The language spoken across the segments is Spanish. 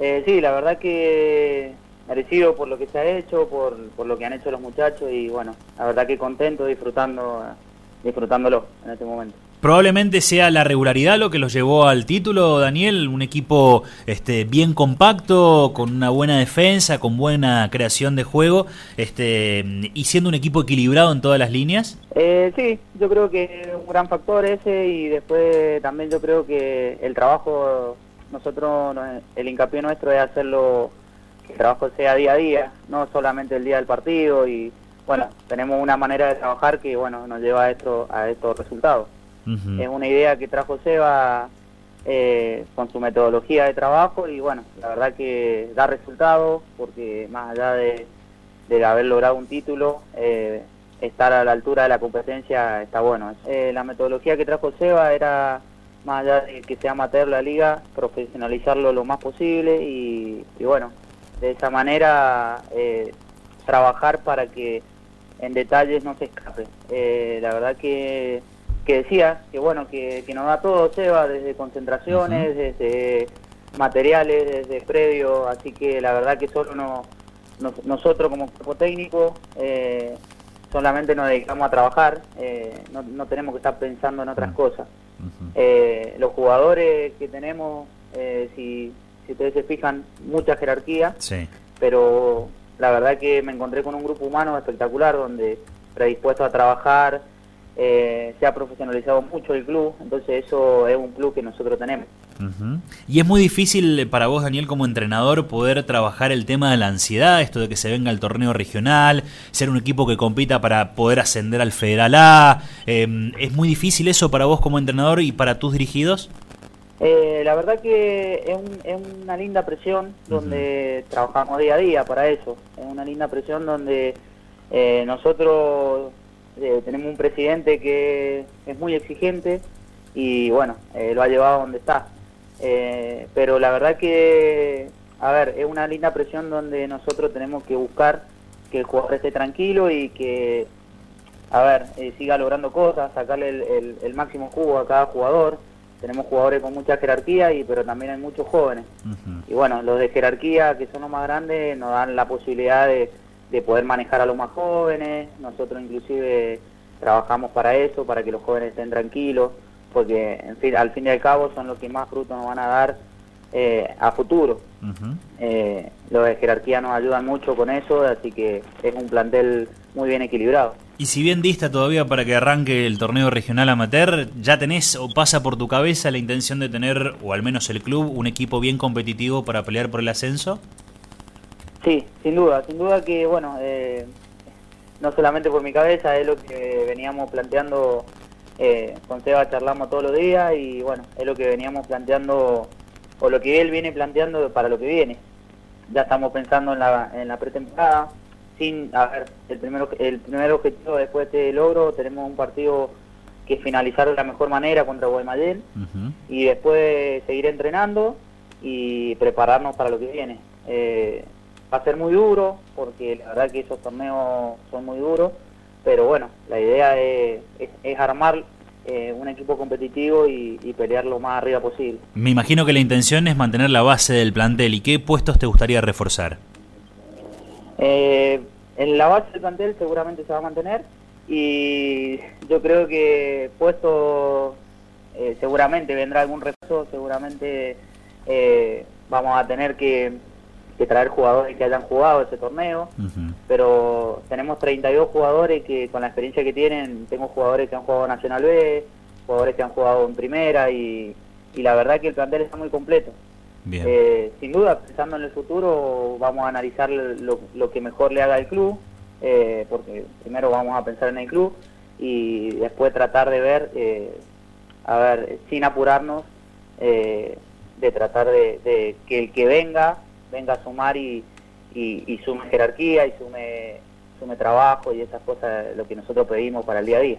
Eh, sí, la verdad que merecido por lo que se ha hecho, por, por lo que han hecho los muchachos y bueno, la verdad que contento, disfrutando, disfrutándolo en este momento. Probablemente sea la regularidad lo que los llevó al título, Daniel, un equipo este, bien compacto, con una buena defensa, con buena creación de juego, este, y siendo un equipo equilibrado en todas las líneas. Eh, sí, yo creo que un gran factor ese y después también yo creo que el trabajo, nosotros, el hincapié nuestro es hacerlo, que el trabajo sea día a día, no solamente el día del partido y bueno, tenemos una manera de trabajar que bueno nos lleva a, esto, a estos resultados. Es una idea que trajo Seba eh, con su metodología de trabajo y bueno, la verdad que da resultados porque más allá de, haber logrado un título, eh, estar a la altura de la competencia está bueno. Eh, la metodología que trajo Seba era, más allá de que sea amateur la liga, profesionalizarlo lo más posible y, bueno, de esa manera trabajar para que en detalles no se escape. la verdad que que decía que bueno que, que nos da todo Seba desde concentraciones desde materiales desde previo así que la verdad que solo no, nosotros como cuerpo técnico eh, solamente nos dedicamos a trabajar eh, no, no, tenemos que estar pensando en otras cosas eh, los jugadores que tenemos si, si ustedes se fijan mucha jerarquía sí. pero la verdad que me encontré con un grupo humano espectacular donde predispuesto a trabajar eh, se ha profesionalizado mucho el club, entonces eso es un club que nosotros tenemos. Y es muy difícil para vos, Daniel, como entrenador, poder trabajar el tema de la ansiedad, esto de que se venga el torneo regional, ser un equipo que compita para poder ascender al Federal A. Em, ¿Es muy difícil eso para vos como entrenador y para tus dirigidos? Eh, la verdad que es, una linda presión donde trabajamos día a día para eso. Es una linda presión donde eh, nosotros eh, tenemos un presidente que es muy exigente y bueno, eh, lo ha llevado a donde está. Eh, pero la verdad que, a ver, es una linda presión donde nosotros tenemos que buscar que el jugador esté tranquilo y que, a ver, siga logrando cosas, sacarle el, máximo jugo a cada jugador. Tenemos jugadores con mucha jerarquía, y pero también hay muchos jóvenes. Y bueno, los de jerarquía, que son los más grandes, nos dan la posibilidad de de poder manejar a los más jóvenes. Nosotros inclusive trabajamos para eso, para que los jóvenes estén tranquilos, porque en fin, al fin y al cabo son los que más frutos nos van a dar eh, a futuro. Eh, los de jerarquía nos ayudan mucho con eso, así que es un plantel muy bien equilibrado. Y si bien dista todavía para que arranque el torneo regional amateur, ¿ya tenés o pasa por tu cabeza la intención de tener, o al menos el club, un equipo bien competitivo para pelear por el ascenso? Sí, sin duda, sin duda que, bueno, eh, no solamente por mi cabeza, es lo que veníamos planteando, eh, con Seba charlamos todos los días y bueno, es lo que veníamos planteando, o lo que él viene planteando para lo que viene. Ya estamos pensando en la, en la pretemporada, sin, a ver, el, primero, el primer objetivo después de este logro, tenemos un partido que finalizar de la mejor manera contra Guaymallén y después seguir entrenando y prepararnos para lo que viene. Eh, Va a ser muy duro, porque la verdad que esos torneos son muy duros, pero bueno, la idea es, armar eh, un equipo competitivo y, pelear lo más arriba posible. Me imagino que la intención es mantener la base del plantel. ¿Y qué puestos te gustaría reforzar? Eh, en la base del plantel seguramente se va a mantener y yo creo que puesto eh, seguramente vendrá algún refuerzo, seguramente vamos a tener que que traer jugadores que hayan jugado ese torneo, pero tenemos 32 jugadores que con la experiencia que tienen, tengo jugadores que han jugado Nacional B, jugadores que han jugado en primera y, la verdad que el plantel está muy completo. Eh, sin duda, pensando en el futuro, vamos a analizar lo, que mejor le haga al club, eh, porque primero vamos a pensar en el club y después tratar de ver, eh, a ver, sin apurarnos, de tratar de que el que venga venga a sumar y, y, sume jerarquía y sume sume trabajo y esas cosas, lo que nosotros pedimos para el día a día.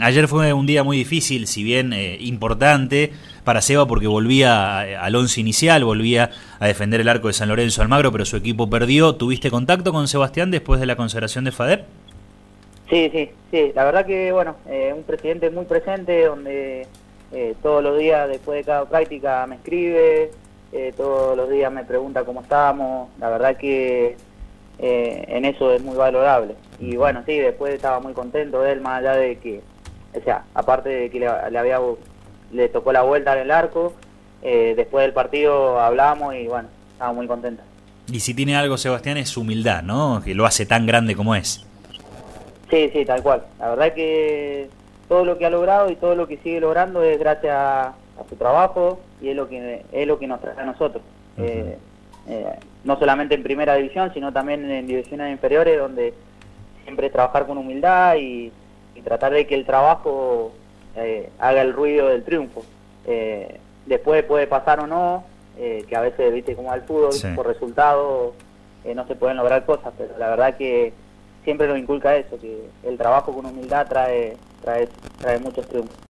Ayer fue un día muy difícil, si bien eh, importante para Seba porque volvía al once inicial, volvía a defender el arco de San Lorenzo Almagro, pero su equipo perdió. ¿Tuviste contacto con Sebastián después de la consagración de FADEP? Sí, sí, sí. La verdad que, bueno, eh, un presidente muy presente, donde eh, todos los días después de cada práctica me escribe, eh, todos los días me pregunta cómo estamos, la verdad que eh, en eso es muy valorable. Y bueno, sí, después estaba muy contento él, más allá de que, o sea, aparte de que le, había le tocó la vuelta en el arco, eh, después del partido hablamos y bueno, estaba muy contento. Y si tiene algo, Sebastián, es su humildad, ¿no? Que lo hace tan grande como es. Sí, sí, tal cual. La verdad que todo lo que ha logrado y todo lo que sigue logrando es gracias a, su trabajo y es lo que es lo que nos trae a nosotros. Eh, eh, no solamente en primera división, sino también en divisiones inferiores, donde siempre trabajar con humildad y, tratar de que el trabajo eh, haga el ruido del triunfo. después puede pasar o no, que a veces, viste, como al fútbol, por resultados no se pueden lograr cosas, pero la verdad que siempre nos inculca eso, que el trabajo con humildad trae, trae, trae muchos triunfos.